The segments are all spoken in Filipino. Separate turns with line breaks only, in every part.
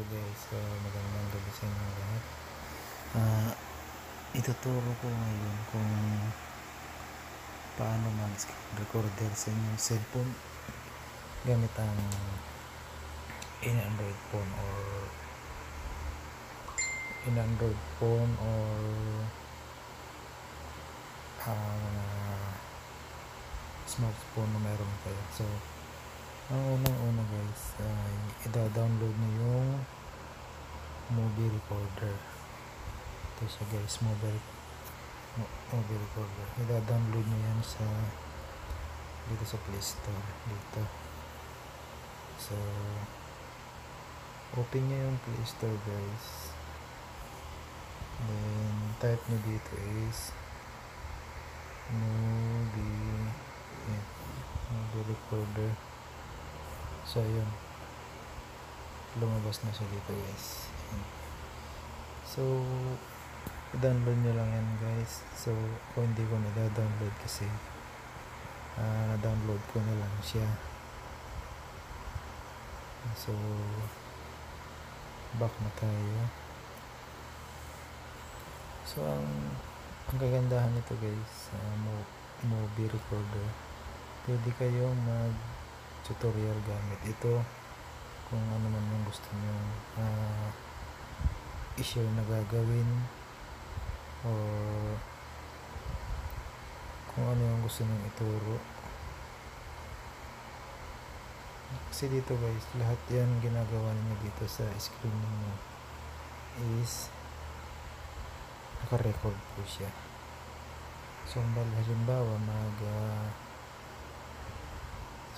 So guys, uh, magandang gabi sa inyo lahat. Ah, ituturo ko ngayon kung paano mag-screen recorder sa inyong cellphone gamit ang in Android phone or in Android phone or ah, smartphone na meron kayo. So, ang unang-una guys, ay ida-download nyo yung movie recorder. Ito siya guys, mobile mo- movie recorder. Ida-download nyo yan sa dito sa Play Store. Dito. So, open nyo yung Play Store guys. Then, type nyo dito is movie yeah, movie recorder. So, ayun. Lumabas na siya dito, guys. So, i-download nyo lang yan, guys. So, ako hindi ko na-download kasi ah, na-download ko na lang siya. So, back na tayo. So, ang ang kagandahan nito, guys, mo- movie recorder, pwede kayong mag tutorial gamit ito kung ano man yung gusto nyo uh, i-share na gagawin or kung ano yung gusto nyo ituro. Kasi dito guys lahat yan ginagawa niyo dito sa screen ninyo is naka-record po siya. So halimbawa mag uh,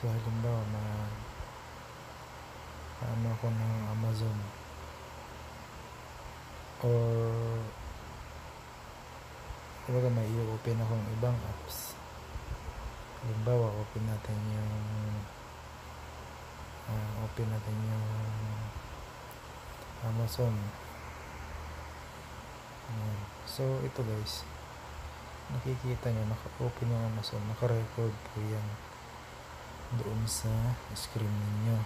So, halimbawa, mag ano ako ng Amazon or kumbaga may i-open akong ibang apps halimbawa open natin yung uh, open natin yung Amazon Ayan. so ito guys nakikita nyo naka-open yung Amazon naka-record po yan doon sa screen ninyo.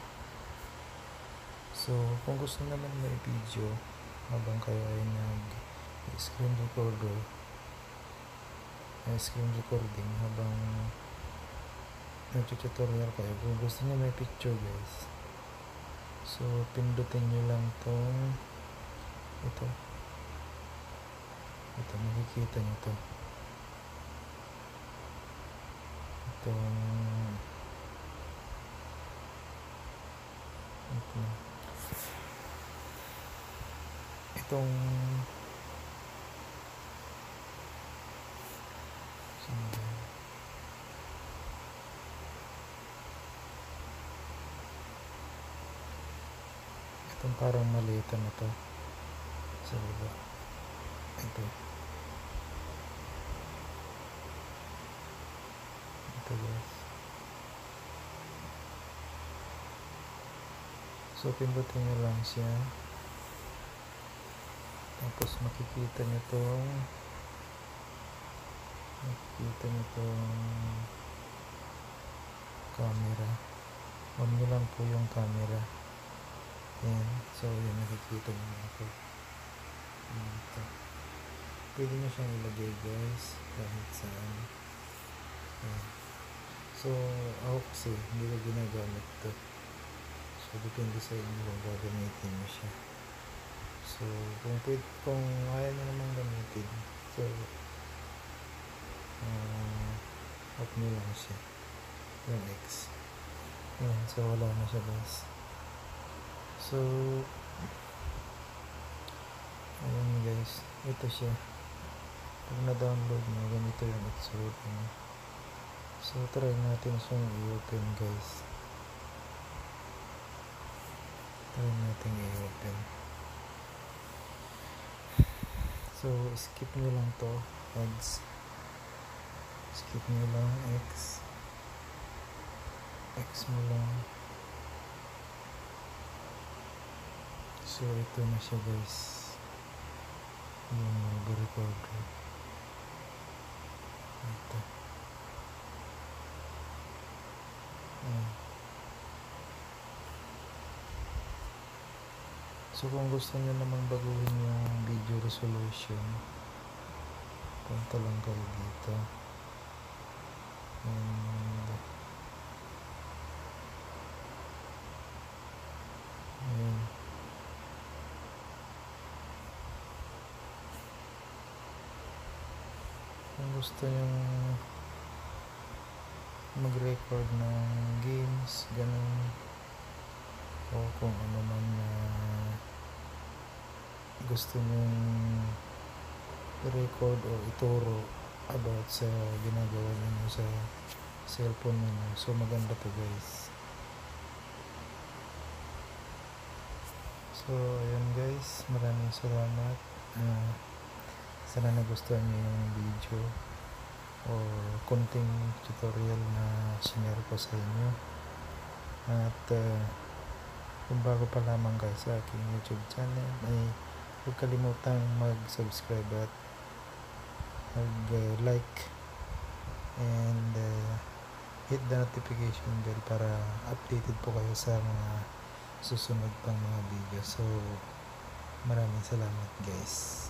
So, kung gusto naman may video habang kayo ay nag-screen recorder, ay screen recording habang nag-tutorial kayo, kung gusto niyo may picture guys, so pindutin nyo lang tong ito. Ito, makikita nyo to. Itong ito. Itong? Itong parang malita na to sa baba. Ito. Ito guys. So, pindutin nyo lang siya. Tapos, makikita nyo tong makikita nyo tong camera. On nyo lang po yung camera. Yan. So, yan, nakikita nyo ito. Dito. Pwede nyo siyang ilagay, guys. Kahit saan. So, ako kasi, hindi ko ginagamit to. So, depende sa inyo kung gagamitin nyo siya. So, kung pwede, kung ayaw nyo namang gamitin, so, uh, off nyo lang siya. Yung X. Yan, so wala na siya guys. So, ayun guys, ito siya. Pag na-download mo, ganito yung itsura niya. So, try natin siyang i-open guys. try natin i-open so skip nyo lang to. Ads skip nyo lang. X X mo lang. So ito na siya guys. Yung recorder ito So kung gusto nyo namang baguhin yung video resolution, punta lang kayo dito. And ayun. Kung gusto nyo mag-record ng games, ganun, o kung ano man na gusto nyong i-record o ituro about sa ginagawa ninyo sa cellphone ninyo. So maganda to guys. So ayun guys, maraming salamat. Uh, sana nagustuhan niyo yung video o konting tutorial na sinare ko sa inyo. At uh, kung bago pa lamang kayo sa aking YouTube channel ay huwag kalimutang mag-subscribe at mag-like and uh, hit the notification bell para updated po kayo sa mga susunod pang mga video. So, maraming salamat guys.